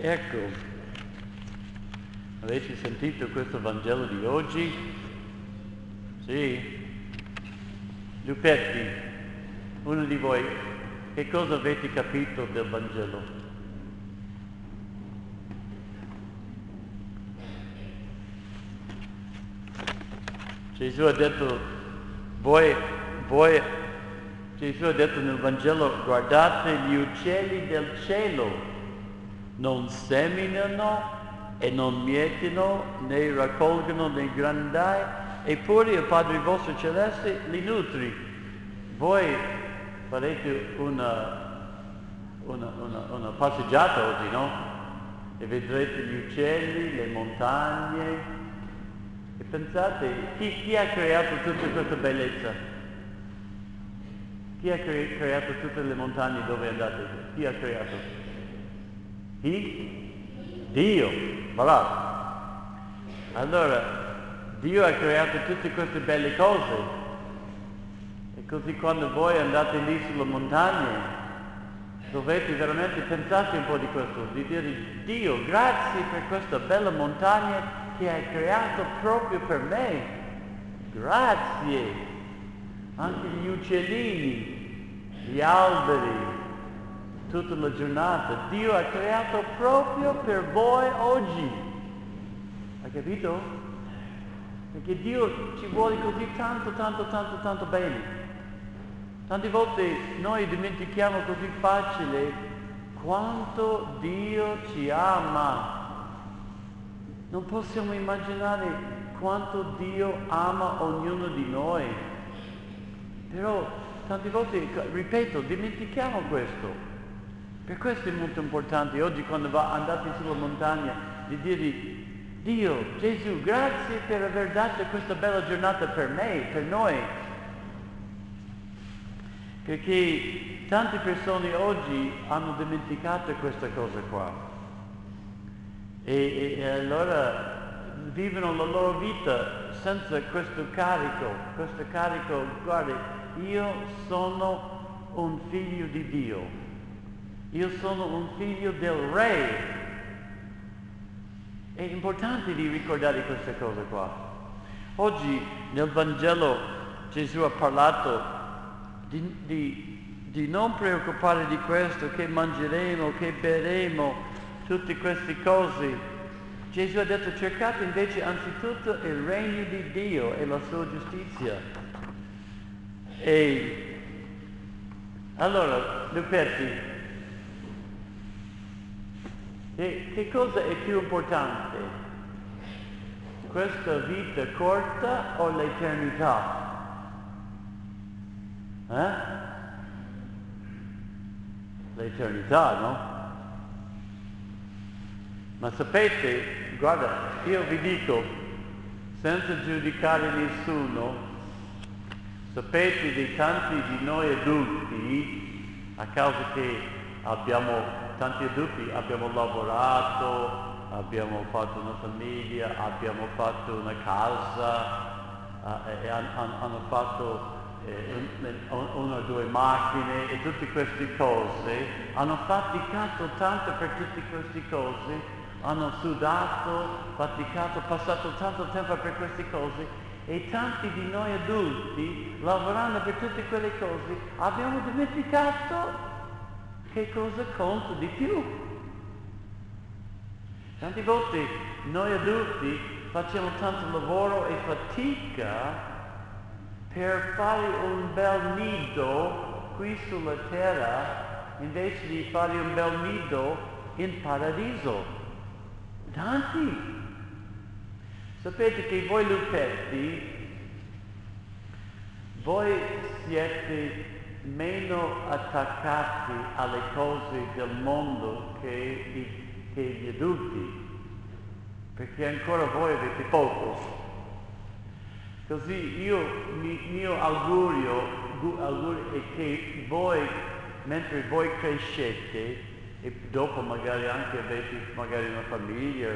Ecco, avete sentito questo Vangelo di oggi? Sì? Lupetti, uno di voi, che cosa avete capito del Vangelo? Gesù ha detto, voi, voi, Gesù ha detto nel Vangelo, guardate gli uccelli del cielo, non seminano e non mietono, né raccolgono nei grandai, eppure il Padre vostro celeste li nutri. Voi farete una, una, una, una passeggiata oggi, no? E vedrete gli uccelli, le montagne, e pensate, chi, chi, ha creato tutta questa bellezza? Chi ha cre- creato tutte le montagne dove andate? Chi ha creato? Chi? Dio, bravo. Allora, Dio ha creato tutte queste belle cose. E così quando voi andate lì sulle montagne, dovete veramente pensare un po' di questo, di dire Dio, grazie per questa bella montagna che hai creato proprio per me. Grazie. Anche gli uccellini, gli alberi, tutta la giornata. Dio ha creato proprio per voi oggi. Hai capito? Perché Dio ci vuole così tanto, tanto, tanto, tanto bene. Tante volte noi dimentichiamo così facile quanto Dio ci ama. Non possiamo immaginare quanto Dio ama ognuno di noi. Però tante volte, ripeto, dimentichiamo questo. Per questo è molto importante oggi quando va, andate sulla montagna di dire Dio, Gesù, grazie per aver dato questa bella giornata per me, per noi. Perché tante persone oggi hanno dimenticato questa cosa qua. E, e, e, allora vivono la loro vita senza questo carico, questo carico, guarda, io sono un figlio di Dio, io sono un figlio del Re. È importante di ricordare queste cose qua. Oggi nel Vangelo Gesù ha parlato di, di, di non preoccupare di questo, che mangeremo, che beremo, tutte queste cose. Gesù ha detto cercate invece anzitutto il regno di Dio e la sua giustizia. E allora, Lupetti, che, che cosa è più importante? Questa vita corta o l'eternità? Eh? L'eternità, no? Ma sapete, guarda, io vi dico, senza giudicare nessuno, sapete di tanti di noi adulti, a causa che abbiamo, tanti adulti abbiamo lavorato, abbiamo fatto una famiglia, abbiamo fatto una casa, eh, e hanno fatto una o due macchine e tutte queste cose, hanno faticato tanto per tutte queste cose, hanno sudato, faticato, passato tanto tempo per queste cose e tanti di noi adulti, lavorando per tutte quelle cose, abbiamo dimenticato che cosa conta di più. Tante volte noi adulti facciamo tanto lavoro e fatica per fare un bel nido qui sulla terra invece di fare un bel nido in paradiso. Tanti. Sapete che voi lupetti, voi siete meno attaccati alle cose del mondo che, che gli adulti, perché ancora voi avete poco. Così io, mi, mio augurio, augurio è che voi, mentre voi crescete, e dopo magari anche avete magari una famiglia,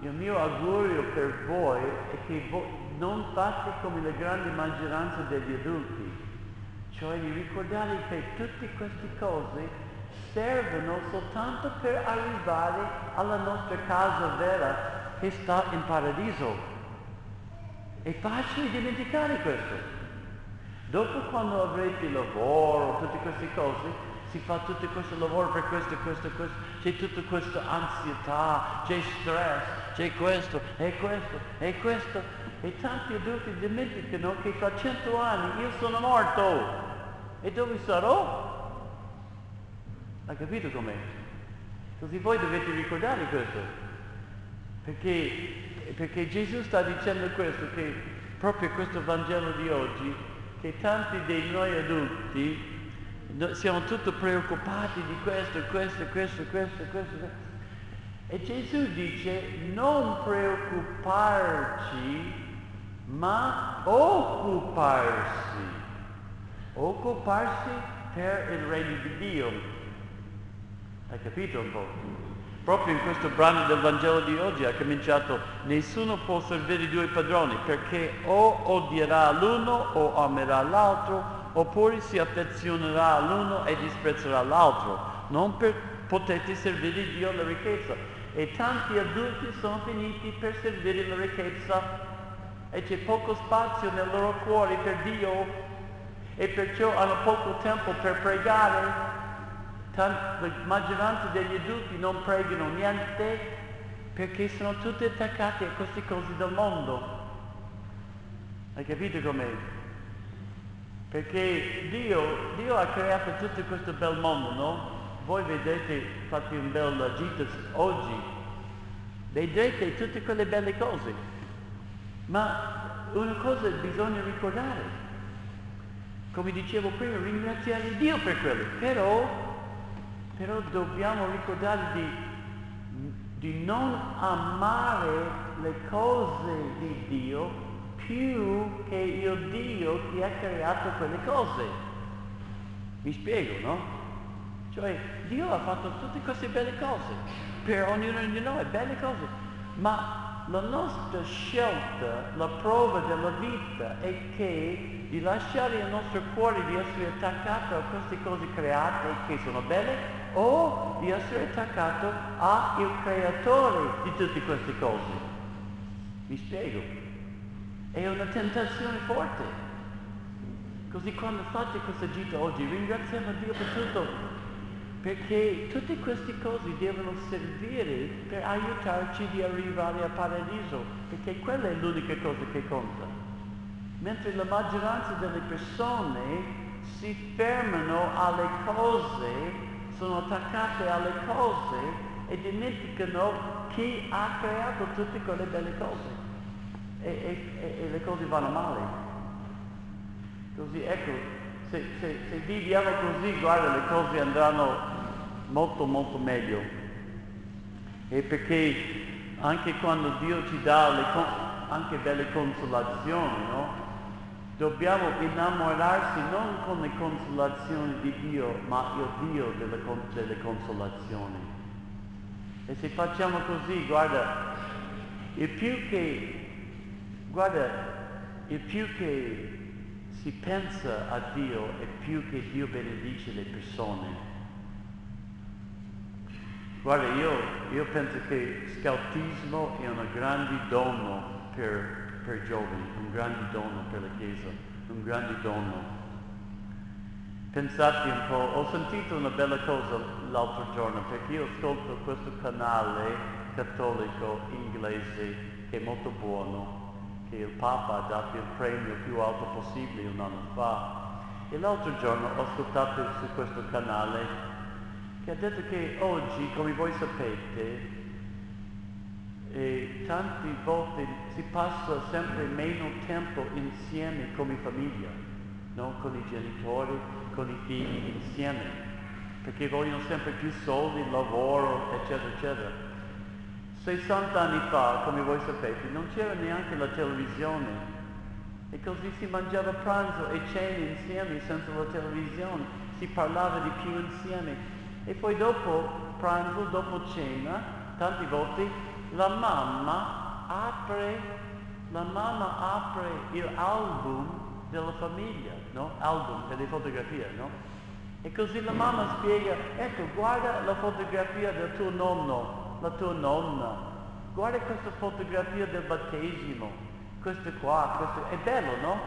il mio augurio per voi è che voi non fate come la grande maggioranza degli adulti, cioè di ricordare che tutte queste cose servono soltanto per arrivare alla nostra casa vera che sta in paradiso. È facile dimenticare questo. Dopo quando avrete lavoro, tutte queste cose, si fa tutto questo lavoro per questo, questo, questo, c'è tutta questa ansietà, c'è stress, c'è questo, e questo, e questo. E tanti adulti dimenticano che fra cento anni io sono morto. E dove sarò? Hai capito com'è? Così voi dovete ricordare questo. Perché, perché Gesù sta dicendo questo, che proprio questo Vangelo di oggi, che tanti dei noi adulti siamo tutti preoccupati di questo, questo, questo, questo, questo. E Gesù dice non preoccuparci, ma occuparsi. Occuparsi per il regno di Dio. Hai capito un po'? Proprio in questo brano del Vangelo di oggi ha cominciato nessuno può servire due padroni perché o odierà l'uno o amerà l'altro oppure si affezionerà all'uno e disprezzerà l'altro. Non per, potete servire Dio la ricchezza. E tanti adulti sono finiti per servire la ricchezza e c'è poco spazio nel loro cuore per Dio e perciò hanno poco tempo per pregare. La maggioranza degli adulti non pregano niente perché sono tutti attaccati a queste cose del mondo. Hai capito com'è? Perché Dio, Dio, ha creato tutto questo bel mondo, no? Voi vedete, fate un bel gita oggi, vedrete tutte quelle belle cose. Ma una cosa bisogna ricordare, come dicevo prima, ringraziare Dio per quello, però, però dobbiamo ricordare di, di non amare le cose di Dio più che il Dio che ha creato quelle cose. Mi spiego, no? Cioè Dio ha fatto tutte queste belle cose per ognuno di noi, belle cose, ma la nostra scelta, la prova della vita è che di lasciare il nostro cuore di essere attaccato a queste cose create che sono belle o di essere attaccato al creatore di tutte queste cose. Mi spiego. È una tentazione forte. Così quando fate questa gita oggi ringraziamo Dio per tutto, perché tutte queste cose devono servire per aiutarci di arrivare al paradiso, perché quella è l'unica cosa che conta. Mentre la maggioranza delle persone si fermano alle cose, sono attaccate alle cose e dimenticano chi ha creato tutte quelle belle cose e, e, e le cose vanno male. Così ecco, se, se, se, viviamo così, guarda, le cose andranno molto molto meglio. E perché anche quando Dio ci dà le, anche delle consolazioni, no? Dobbiamo innamorarsi non con le consolazioni di Dio, ma il Dio delle, delle consolazioni. E se facciamo così, guarda, il più che Guarda, il più che si pensa a Dio e più che Dio benedice le persone. Guarda, io, io penso che scoutismo è un grande dono per, per giovani, un grande dono per la Chiesa, un grande dono. Pensate un po', ho sentito una bella cosa l'altro giorno perché io ascolto questo canale cattolico inglese che è molto buono che il Papa ha dato il premio più alto possibile un anno fa. E l'altro giorno ho ascoltato su questo canale che ha detto che oggi, come voi sapete, eh, tante volte si passa sempre meno tempo insieme come famiglia, no? con i genitori, con i figli insieme, perché vogliono sempre più soldi, lavoro, eccetera, eccetera. 60 anni fa, come voi sapete, non c'era neanche la televisione e così si mangiava pranzo e cena insieme senza la televisione, si parlava di più insieme e poi dopo pranzo, dopo cena, tante volte la mamma apre, la mamma apre l'album della famiglia, no? Album per le fotografie, no? E così la mamma spiega, ecco, guarda la fotografia del tuo nonno, la tua nonna, guarda questa fotografia del battesimo, questa qua, questo, è bello, no?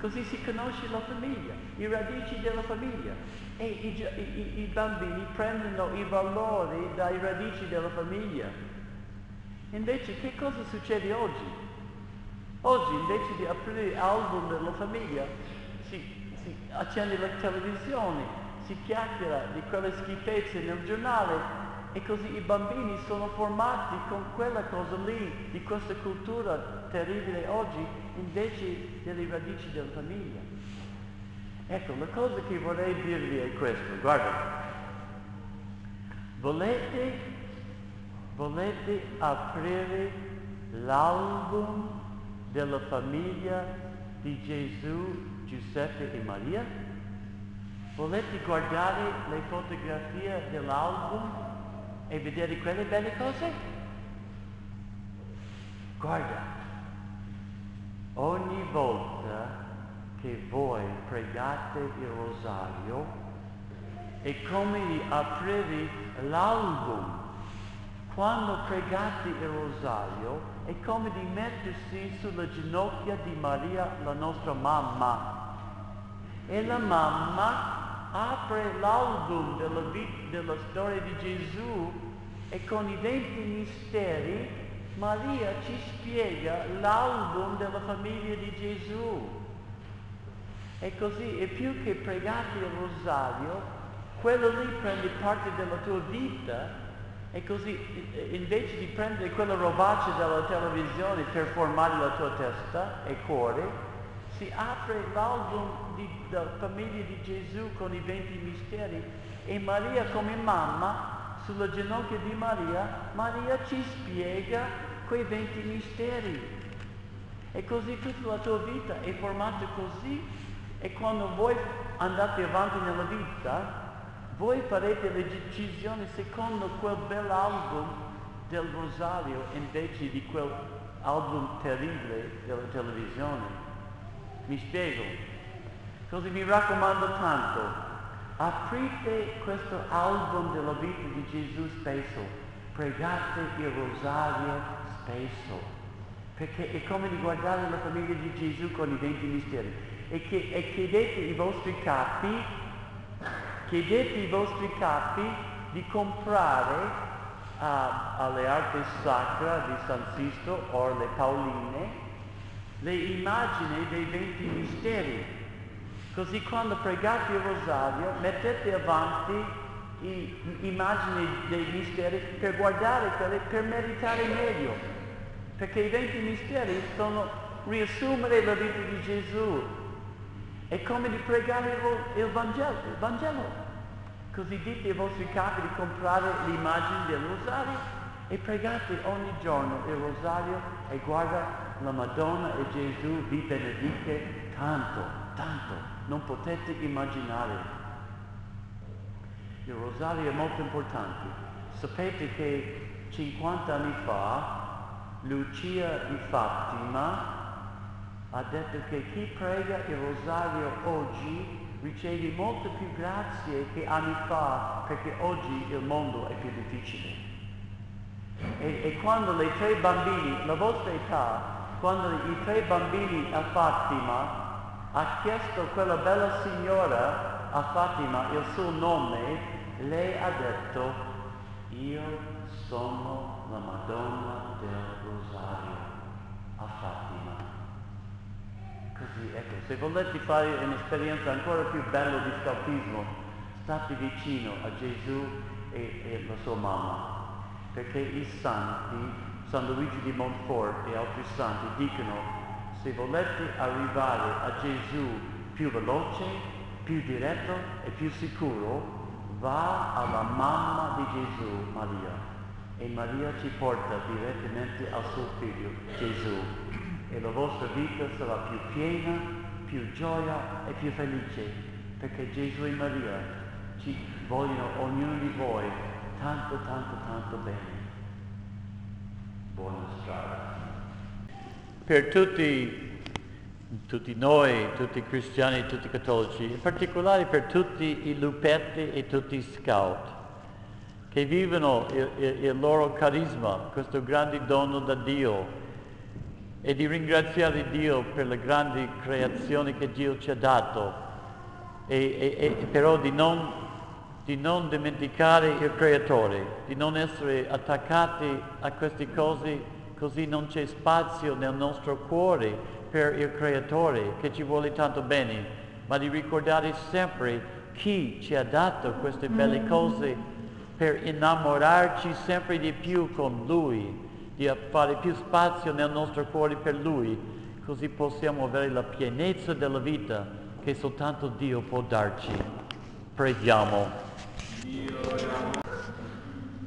Così si conosce la famiglia, i radici della famiglia. E i, i, i bambini prendono i valori dai radici della famiglia. Invece che cosa succede oggi? Oggi invece di aprire l'album della famiglia si, si accende la televisione, si chiacchiera di quelle schifezze nel giornale e così i bambini sono formati con quella cosa lì, di questa cultura terribile oggi, invece delle radici della famiglia. Ecco, la cosa che vorrei dirvi è questa, guarda, volete, volete aprire l'album della famiglia di Gesù, Giuseppe e Maria? Volete guardare le fotografie dell'album e vedere quelle belle cose? Guarda, ogni volta che voi pregate il rosario è come di aprire l'album. Quando pregate il rosario è come di mettersi sulle ginocchia di Maria, la nostra mamma. E la mamma apre l'album della, della storia di Gesù e con i venti misteri Maria ci spiega l'album della famiglia di Gesù. E così, e più che pregare il rosario, quello lì prende parte della tua vita e così invece di prendere quella robaccia della televisione per formare la tua testa e cuore, si apre l'album della famiglia di Gesù con i venti misteri e Maria come mamma, sulle ginocchia di Maria, Maria ci spiega quei venti misteri. E così tutta la tua vita è formata così e quando voi andate avanti nella vita, voi farete le decisioni secondo quel bell'album del rosario invece di quell'album terribile della televisione. Mi spiego. Così mi raccomando tanto, aprite questo album della vita di Gesù spesso, pregate il rosario spesso, perché è come di guardare la famiglia di Gesù con i venti misteri e, che, e chiedete ai vostri capi, chiedete ai vostri capi di comprare uh, alle arti sacre di San Sisto o le Pauline le immagini dei venti misteri. Così quando pregate il rosario mettete avanti immagini dei misteri per guardare quelle, per meditare meglio. Perché i venti misteri sono riassumere la vita di Gesù. È come di pregare il, Vangelo, il Vangelo. Così dite ai vostri capi di comprare l'immagine del rosario e pregate ogni giorno il rosario e guarda la Madonna e Gesù vi benedice tanto, tanto, non potete immaginare. Il rosario è molto importante. Sapete che 50 anni fa Lucia di Fatima ha detto che chi prega il rosario oggi riceve molte più grazie che anni fa perché oggi il mondo è più difficile. E, e quando le tre bambini, la vostra età, quando i tre bambini a Fatima ha chiesto quella bella signora a Fatima il suo nome, lei ha detto io sono la Madonna del Rosario a Fatima. Così, ecco, se volete fare un'esperienza ancora più bella di scautismo, state vicino a Gesù e, e la sua mamma, perché i santi San Luigi di Montfort e altri santi dicono se volete arrivare a Gesù più veloce, più diretto e più sicuro, va alla mamma di Gesù, Maria. E Maria ci porta direttamente al suo figlio, Gesù. E la vostra vita sarà più piena, più gioia e più felice, perché Gesù e Maria ci vogliono ognuno di voi tanto, tanto, tanto bene buona strada. Per tutti tutti noi, tutti i cristiani, tutti i cattolici, in particolare per tutti i lupetti e tutti i scout, che vivono il, il, il loro carisma, questo grande dono da Dio, e di ringraziare Dio per le grandi creazioni che Dio ci ha dato, e, e, e però di non, di non dimenticare il Creatore, di non essere attaccati a queste cose così non c'è spazio nel nostro cuore per il Creatore che ci vuole tanto bene, ma di ricordare sempre chi ci ha dato queste belle cose per innamorarci sempre di più con Lui, di fare più spazio nel nostro cuore per Lui, così possiamo avere la pienezza della vita che soltanto Dio può darci. Preghiamo.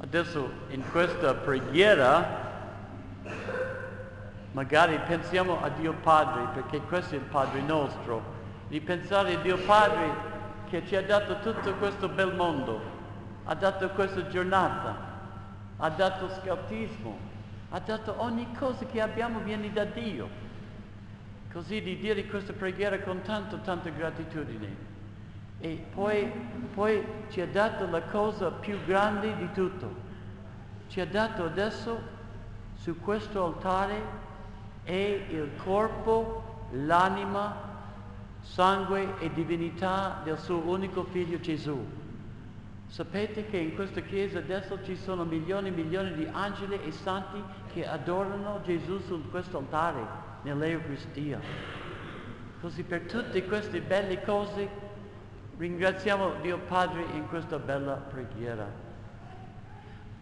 Adesso in questa preghiera magari pensiamo a Dio Padre, perché questo è il Padre nostro, di pensare a Dio Padre che ci ha dato tutto questo bel mondo, ha dato questa giornata, ha dato scautismo, ha dato ogni cosa che abbiamo viene da Dio. Così di dire questa preghiera con tanta, tanta gratitudine. E poi, poi ci ha dato la cosa più grande di tutto. Ci ha dato adesso su questo altare è il corpo, l'anima, sangue e divinità del suo unico figlio Gesù. Sapete che in questa chiesa adesso ci sono milioni e milioni di angeli e santi che adorano Gesù su questo altare nell'Eucaristia. Così per tutte queste belle cose ringraziamo Dio Padre in questa bella preghiera.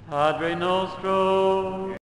Padre nostro